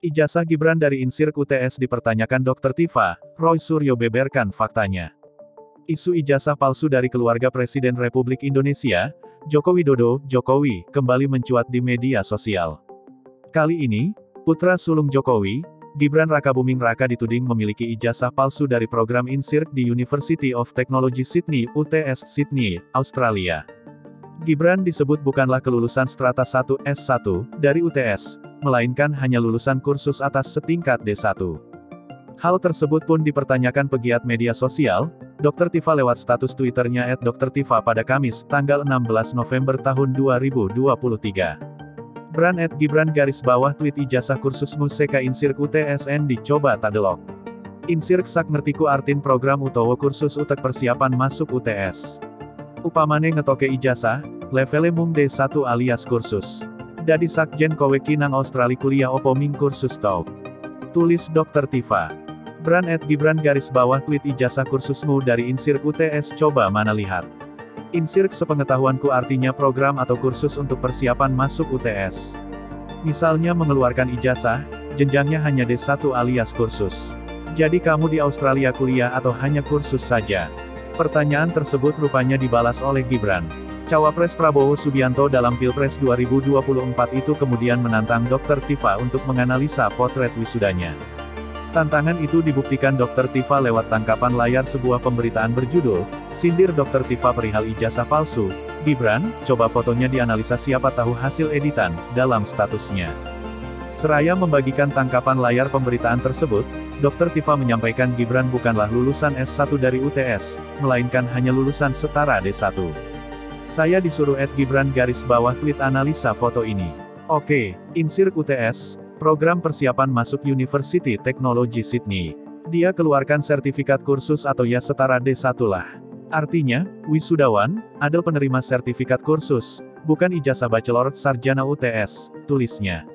Ijazah Gibran dari Insirk UTS dipertanyakan Dr. Tifa, Roy Suryo beberkan faktanya. Isu ijazah palsu dari keluarga Presiden Republik Indonesia, Joko Widodo, Jokowi, kembali mencuat di media sosial. Kali ini, putra sulung Jokowi, Gibran Rakabuming Raka dituding memiliki ijazah palsu dari program Insirk di University of Technology Sydney, UTS, Sydney, Australia. Gibran disebut bukanlah kelulusan strata 1 S1 dari UTS, melainkan hanya lulusan kursus atas setingkat D1. Hal tersebut pun dipertanyakan pegiat media sosial, Dr. Tifa lewat status Twitternya at Dr. Tifa pada Kamis, tanggal 16 November tahun 2023. Bran at Gibran garis bawah tweet ijazah kursus museka Insirk UTSN dicoba tadelok. Insirk sak ngertiku artin program utawa kursus utek persiapan masuk UTS. Upamane ngetoke ijazah, levele mung D1 alias kursus. Dadi sakjen kowe kinang Australia kuliah opo ming kursus tau. Tulis Dr. Tifa. Bran at Gibran garis bawah tweet ijazah kursusmu dari Insirk UTS coba mana lihat. Insirk sepengetahuanku artinya program atau kursus untuk persiapan masuk UTS. Misalnya mengeluarkan ijazah, jenjangnya hanya D1 alias kursus. Jadi kamu di Australia kuliah atau hanya kursus saja? Pertanyaan tersebut rupanya dibalas oleh Gibran. Cawapres Prabowo Subianto dalam Pilpres 2024 itu kemudian menantang Dr. Tifa untuk menganalisa potret wisudanya. Tantangan itu dibuktikan Dr. Tifa lewat tangkapan layar sebuah pemberitaan berjudul, Sindir Dr. Tifa perihal ijazah palsu, Gibran, coba fotonya dianalisa siapa tahu hasil editan, dalam statusnya. Seraya membagikan tangkapan layar pemberitaan tersebut, Dr. Tifa menyampaikan Gibran bukanlah lulusan S1 dari UTS, melainkan hanya lulusan setara D1. Saya disuruh Ed Gibran garis bawah tweet analisa foto ini. Oke, Insirk UTS, program persiapan masuk University Technology Sydney. Dia keluarkan sertifikat kursus atau ya setara D1 lah. Artinya, wisudawan, adalah penerima sertifikat kursus, bukan ijazah bachelor sarjana UTS, tulisnya.